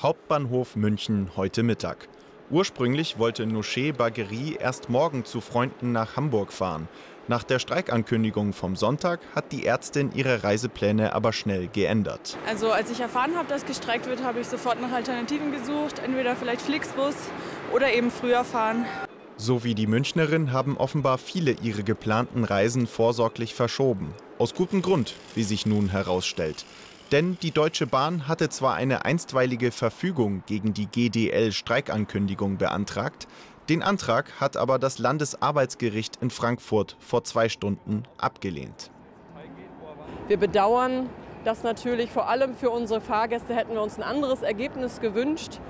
Hauptbahnhof München heute Mittag. Ursprünglich wollte Nouché Bagherie erst morgen zu Freunden nach Hamburg fahren. Nach der Streikankündigung vom Sonntag hat die Ärztin ihre Reisepläne aber schnell geändert. Also als ich erfahren habe, dass gestreikt wird, habe ich sofort nach Alternativen gesucht. Entweder vielleicht Flixbus oder eben früher fahren. So wie die Münchnerin haben offenbar viele ihre geplanten Reisen vorsorglich verschoben. Aus gutem Grund, wie sich nun herausstellt. Denn die Deutsche Bahn hatte zwar eine einstweilige Verfügung gegen die GDL-Streikankündigung beantragt, den Antrag hat aber das Landesarbeitsgericht in Frankfurt vor zwei Stunden abgelehnt. Wir bedauern das natürlich, vor allem für unsere Fahrgäste hätten wir uns ein anderes Ergebnis gewünscht,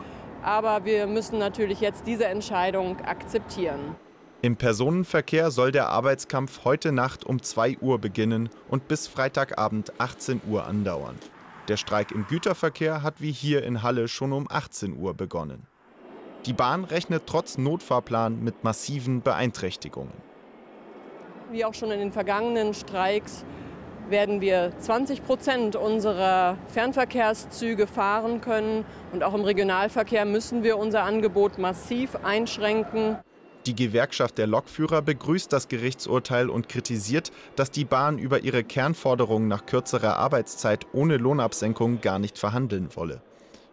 aber wir müssen natürlich jetzt diese Entscheidung akzeptieren. Im Personenverkehr soll der Arbeitskampf heute Nacht um 2 Uhr beginnen und bis Freitagabend 18 Uhr andauern. Der Streik im Güterverkehr hat wie hier in Halle schon um 18 Uhr begonnen. Die Bahn rechnet trotz Notfahrplan mit massiven Beeinträchtigungen. Wie auch schon in den vergangenen Streiks werden wir 20 Prozent unserer Fernverkehrszüge fahren können. Und auch im Regionalverkehr müssen wir unser Angebot massiv einschränken. Die Gewerkschaft der Lokführer begrüßt das Gerichtsurteil und kritisiert, dass die Bahn über ihre Kernforderung nach kürzerer Arbeitszeit ohne Lohnabsenkung gar nicht verhandeln wolle.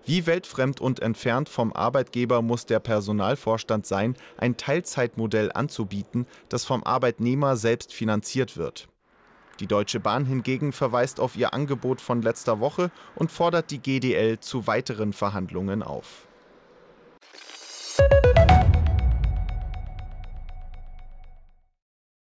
Wie weltfremd und entfernt vom Arbeitgeber muss der Personalvorstand sein, ein Teilzeitmodell anzubieten, das vom Arbeitnehmer selbst finanziert wird. Die Deutsche Bahn hingegen verweist auf ihr Angebot von letzter Woche und fordert die GDL zu weiteren Verhandlungen auf.